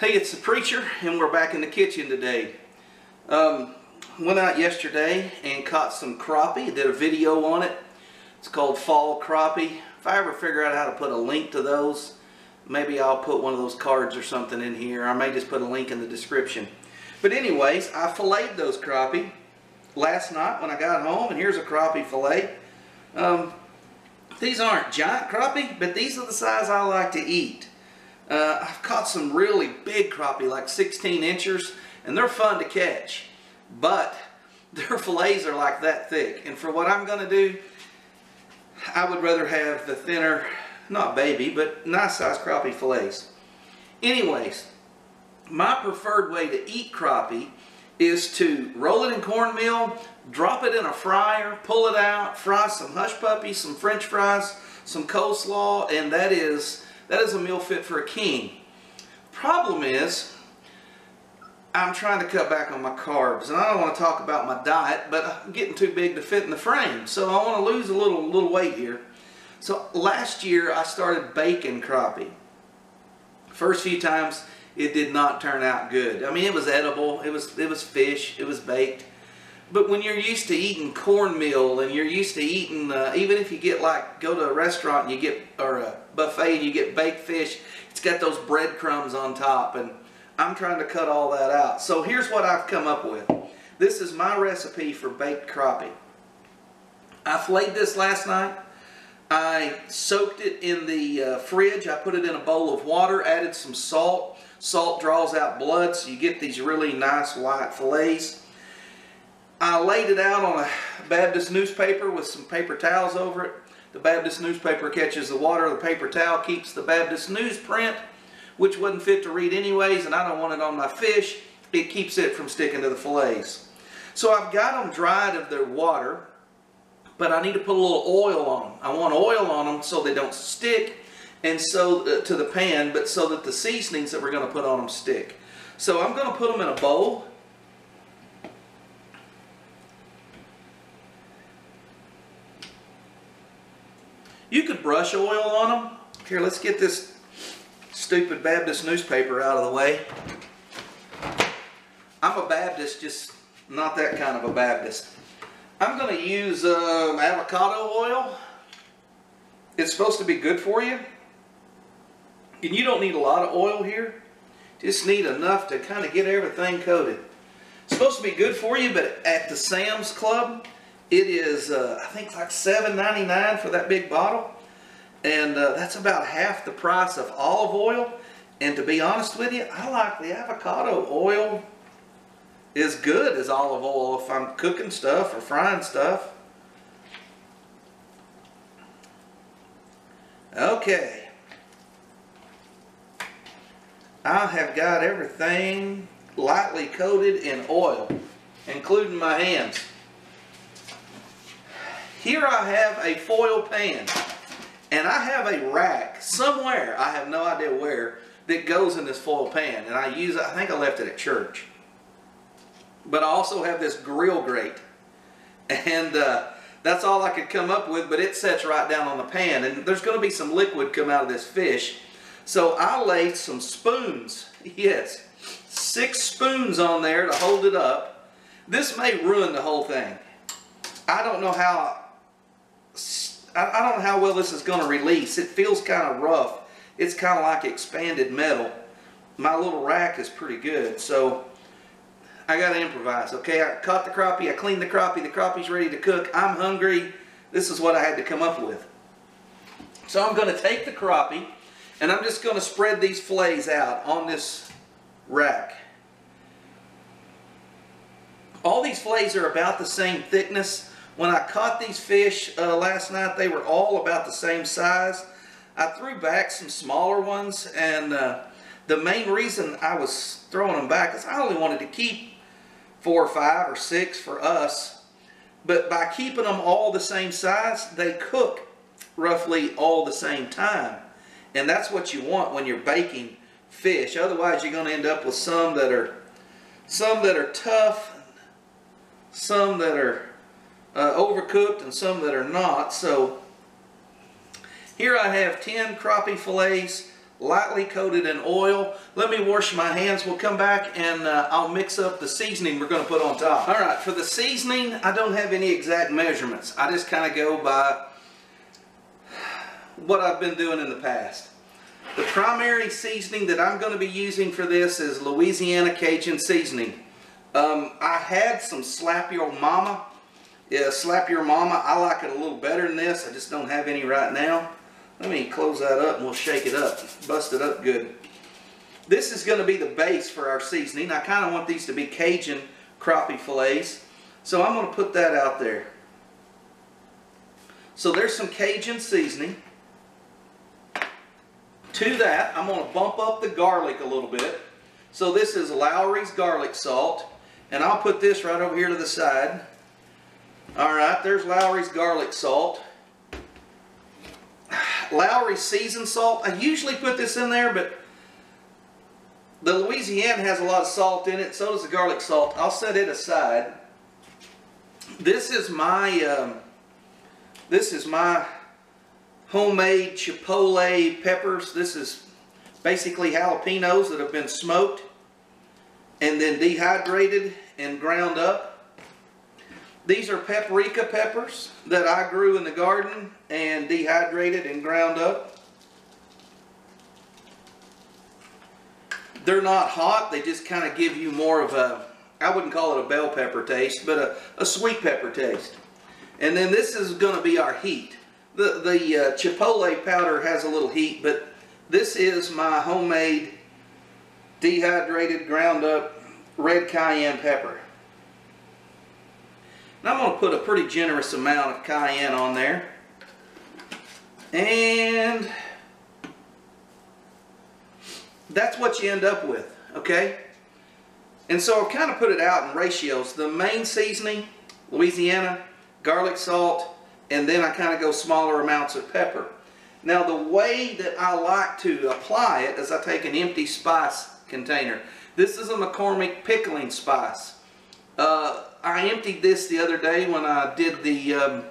Hey, it's the preacher, and we're back in the kitchen today. Um, went out yesterday and caught some crappie. Did a video on it. It's called Fall Crappie. If I ever figure out how to put a link to those, maybe I'll put one of those cards or something in here. I may just put a link in the description. But anyways, I filleted those crappie last night when I got home, and here's a crappie fillet. Um, these aren't giant crappie, but these are the size I like to eat. Uh, I've caught some really big crappie, like 16 inchers, and they're fun to catch. But their fillets are like that thick. And for what I'm going to do, I would rather have the thinner, not baby, but nice size crappie fillets. Anyways, my preferred way to eat crappie is to roll it in cornmeal, drop it in a fryer, pull it out, fry some hush puppies, some french fries, some coleslaw, and that is that is a meal fit for a king. Problem is, I'm trying to cut back on my carbs, and I don't want to talk about my diet, but I'm getting too big to fit in the frame, so I want to lose a little little weight here. So last year I started baking crappie. First few times it did not turn out good. I mean, it was edible. It was it was fish. It was baked. But when you're used to eating cornmeal and you're used to eating, uh, even if you get like go to a restaurant and you get or a buffet and you get baked fish, it's got those breadcrumbs on top, and I'm trying to cut all that out. So here's what I've come up with. This is my recipe for baked crappie. I flayed this last night. I soaked it in the uh, fridge. I put it in a bowl of water, added some salt. Salt draws out blood, so you get these really nice white fillets. I laid it out on a Baptist newspaper with some paper towels over it. The Baptist newspaper catches the water. The paper towel keeps the Baptist newsprint, which wasn't fit to read anyways, and I don't want it on my fish. It keeps it from sticking to the fillets. So I've got them dried of their water, but I need to put a little oil on them. I want oil on them so they don't stick and so uh, to the pan, but so that the seasonings that we're going to put on them stick. So I'm going to put them in a bowl. You could brush oil on them. Here, let's get this stupid Baptist newspaper out of the way. I'm a Baptist, just not that kind of a Baptist. I'm going to use um, avocado oil. It's supposed to be good for you. And you don't need a lot of oil here. Just need enough to kind of get everything coated. It's supposed to be good for you, but at the Sam's Club, it is, uh, I think, like $7.99 for that big bottle. And uh, that's about half the price of olive oil. And to be honest with you, I like the avocado oil as good as olive oil if I'm cooking stuff or frying stuff. Okay. I have got everything lightly coated in oil, including my hands. Here I have a foil pan, and I have a rack somewhere, I have no idea where, that goes in this foil pan, and I use it, I think I left it at church. But I also have this grill grate, and uh, that's all I could come up with, but it sets right down on the pan, and there's going to be some liquid come out of this fish, so I laid some spoons, yes, six spoons on there to hold it up. This may ruin the whole thing. I don't know how, I don't know how well this is going to release. It feels kind of rough. It's kind of like expanded metal. My little rack is pretty good, so I got to improvise. Okay, I caught the crappie, I cleaned the crappie, the crappie's ready to cook. I'm hungry. This is what I had to come up with. So I'm going to take the crappie, and I'm just going to spread these fillets out on this rack. All these fillets are about the same thickness. When I caught these fish uh, last night, they were all about the same size. I threw back some smaller ones, and uh, the main reason I was throwing them back is I only wanted to keep four or five or six for us. But by keeping them all the same size, they cook roughly all the same time. And that's what you want when you're baking fish. Otherwise, you're going to end up with some that are some that are tough, some that are uh, overcooked, and some that are not. So here I have 10 crappie fillets lightly coated in oil. Let me wash my hands. We'll come back and uh, I'll mix up the seasoning we're going to put on top. All right, for the seasoning, I don't have any exact measurements. I just kind of go by what I've been doing in the past. The primary seasoning that I'm going to be using for this is Louisiana Cajun seasoning. Um, I had some Slap Your Mama. Yeah, Slap Your Mama. I like it a little better than this. I just don't have any right now. Let me close that up and we'll shake it up. Bust it up good. This is going to be the base for our seasoning. I kind of want these to be Cajun crappie fillets. So I'm going to put that out there. So there's some Cajun seasoning. To that, I'm going to bump up the garlic a little bit. So this is Lawry's garlic salt. And I'll put this right over here to the side. Alright, there's Lawry's garlic salt. Lawry's seasoned salt. I usually put this in there, but the Louisiana has a lot of salt in it. So does the garlic salt. I'll set it aside. This is my um, this is my homemade chipotle peppers. This is basically jalapenos that have been smoked and then dehydrated and ground up. These are paprika peppers that I grew in the garden and dehydrated and ground up. They're not hot, they just kind of give you more of a, I wouldn't call it a bell pepper taste, but a, a sweet pepper taste. And then this is going to be our heat. The, the uh, chipotle powder has a little heat, but this is my homemade dehydrated ground up red cayenne pepper. And I'm going to put a pretty generous amount of cayenne on there. And that's what you end up with, okay? And so I'll kind of put it out in ratios. The main seasoning, Louisiana, garlic salt, and then I kind of go smaller amounts of pepper. Now the way that I like to apply it is I take an empty spice container. This is a McCormick pickling spice. Uh, I emptied this the other day when I did the um,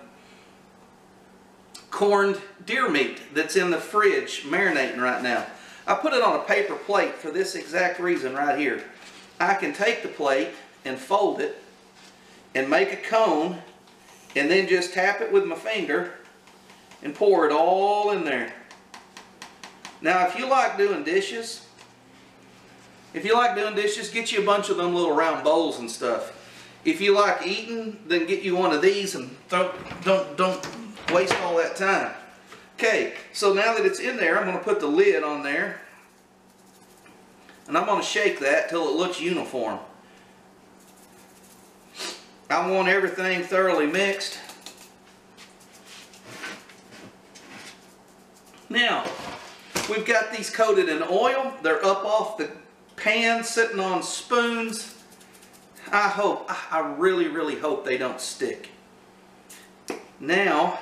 corned deer meat that's in the fridge marinating right now. I put it on a paper plate for this exact reason right here. I can take the plate and fold it and make a cone and then just tap it with my finger and pour it all in there. Now if you like doing dishes, if you like doing dishes, get you a bunch of them little round bowls and stuff. If you like eating, then get you one of these and don't, don't, don't waste all that time. Okay, so now that it's in there, I'm going to put the lid on there. And I'm going to shake that till it looks uniform. I want everything thoroughly mixed. Now, we've got these coated in oil. They're up off the pan, sitting on spoons. I hope, I really, really hope they don't stick. Now,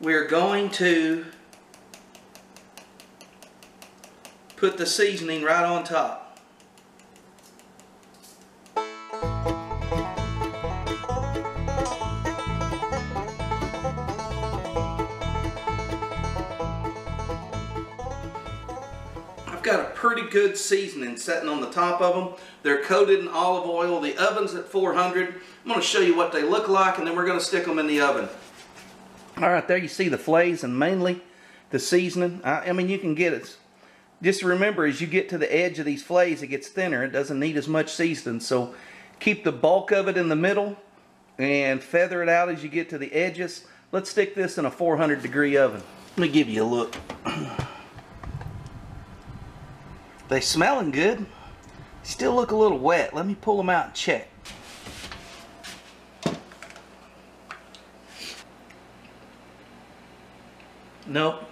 we're going to put the seasoning right on top. Pretty good seasoning setting on the top of them. They're coated in olive oil. The oven's at 400. I'm going to show you what they look like and then we're going to stick them in the oven. All right, there you see the flays and mainly the seasoning. I, I mean, you can get it. Just remember, as you get to the edge of these flays, it gets thinner. It doesn't need as much seasoning. So keep the bulk of it in the middle and feather it out as you get to the edges. Let's stick this in a 400 degree oven. Let me give you a look. They smelling good. Still look a little wet. Let me pull them out and check. Nope.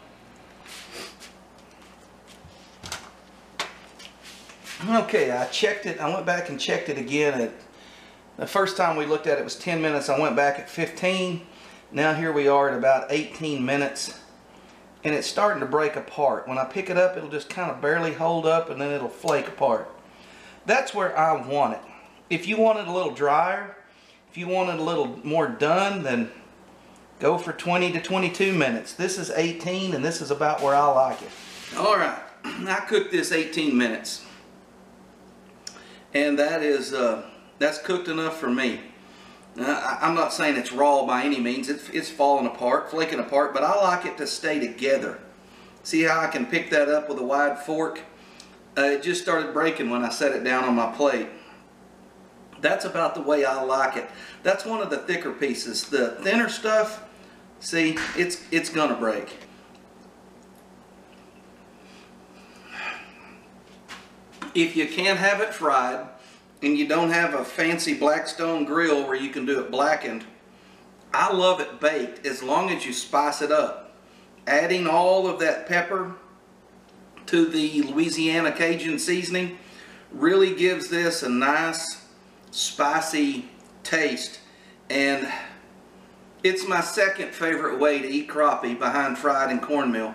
Okay, I checked it. I went back and checked it again. At, the first time we looked at it was 10 minutes. I went back at 15. Now here we are at about 18 minutes and it's starting to break apart. When I pick it up, it'll just kind of barely hold up and then it'll flake apart. That's where I want it. If you want it a little drier, if you want it a little more done, then go for 20 to 22 minutes. This is 18 and this is about where I like it. All right, I cooked this 18 minutes. And that is, uh, that's cooked enough for me. I'm not saying it's raw by any means. It's, it's falling apart, flaking apart, but I like it to stay together. See how I can pick that up with a wide fork? Uh, it just started breaking when I set it down on my plate. That's about the way I like it. That's one of the thicker pieces. The thinner stuff, see, it's, it's gonna break. If you can't have it fried, and you don't have a fancy Blackstone grill where you can do it blackened, I love it baked as long as you spice it up. Adding all of that pepper to the Louisiana Cajun seasoning really gives this a nice spicy taste and it's my second favorite way to eat crappie behind fried and cornmeal.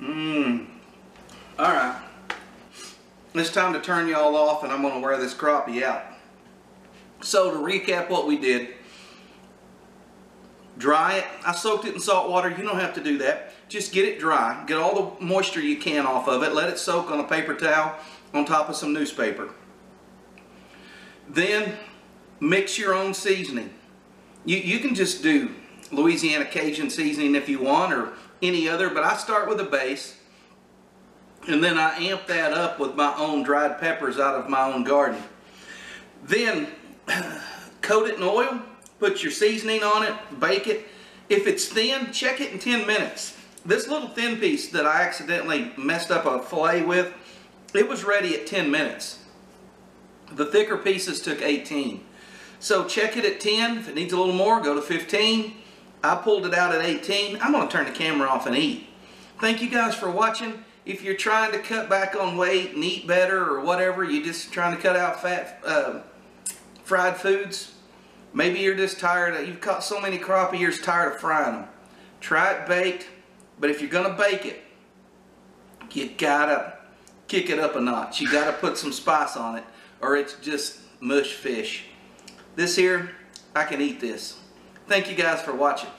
Mmm. Alright. It's time to turn y'all off and I'm going to wear this crappie out. So to recap what we did, dry it. I soaked it in salt water. You don't have to do that. Just get it dry. Get all the moisture you can off of it. Let it soak on a paper towel on top of some newspaper. Then mix your own seasoning. You, you can just do Louisiana Cajun seasoning if you want or any other, but I start with a base and then I amp that up with my own dried peppers out of my own garden. Then coat it in oil, put your seasoning on it, bake it. If it's thin, check it in 10 minutes. This little thin piece that I accidentally messed up a filet with, it was ready at 10 minutes. The thicker pieces took 18. So check it at 10. If it needs a little more, go to 15. I pulled it out at 18. I'm going to turn the camera off and eat. Thank you guys for watching. If you're trying to cut back on weight and eat better or whatever, you're just trying to cut out fat uh, fried foods, maybe you're just tired of, you've caught so many crappie, you're tired of frying them. Try it baked, but if you're going to bake it, you gotta kick it up a notch. You gotta put some spice on it or it's just mush fish. This here, I can eat this. Thank you guys for watching.